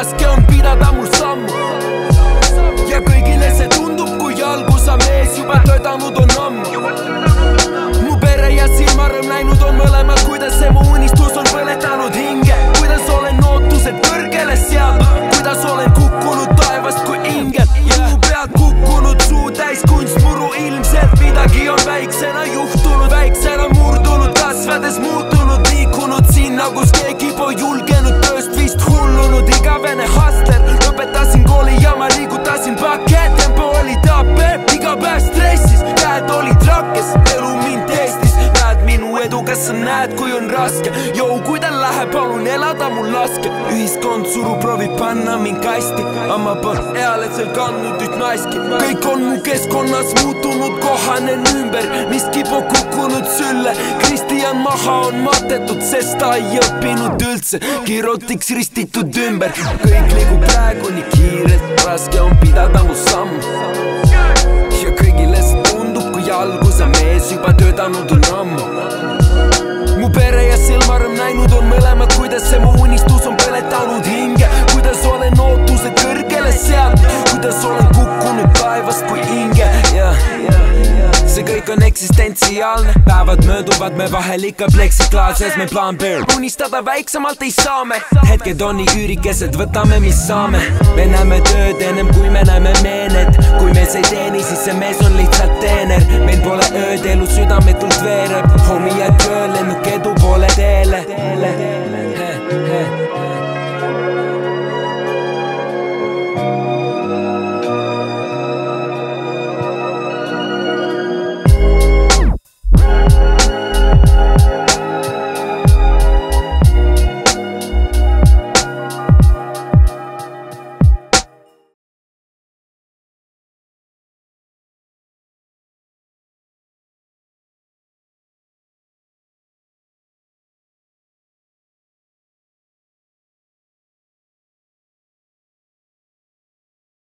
raske on pidada mul sammu. Ja kõigile see tundub, kui jalgusa mees juba töötanud on ammu. Mu pere ja silmarõõm näinud on mõlemad, kuidas see mu unistus on põletanud hinge. ebajulgenud tööst vist hullunud igavene hustler lõpetasin kooli ja ma liigutasin pakke, tempo oli tappev, iga päev stressis, käed olid rakkes, elu mind testis, näed minu edu, kas sa näed, kui on raske, jõu, kui tal läheb, palun elada mul laske, ühiskond surub, proovib panna mind kasti, aga ma polnud ealisel kandnud üht maski, kõik on mu keskkonnas muutunud, kohanen ümber, miski pole kukkunud sülle. Kristjan maha on matetud, sest ta ei õppinud üldse. Kirotiks ristitud ümber. Kõik liigub praegu nii kiirelt, raske on pidada mu samm. Ja kõigile see tundub, kui alguse mees juba töötanud on ammu. Mu pere ja silmarõmm näinud on mõlemad, kuidas see mu kõik on eksistentsiaalne. Päevad mööduvad me vahel ikka pleksiklaas ees me plaan B. Unistada väiksemalt ei saa me. Hetked on nii üürikesed, võtame mis saame. Me näeme tööd ennem kui me näeme meenet kui mees ei teeni, siis see mees on lihtsalt teener. Meil pole ööd, elu südametult veereb. Homi jääd tööle, lennuk edu poole teele, teele.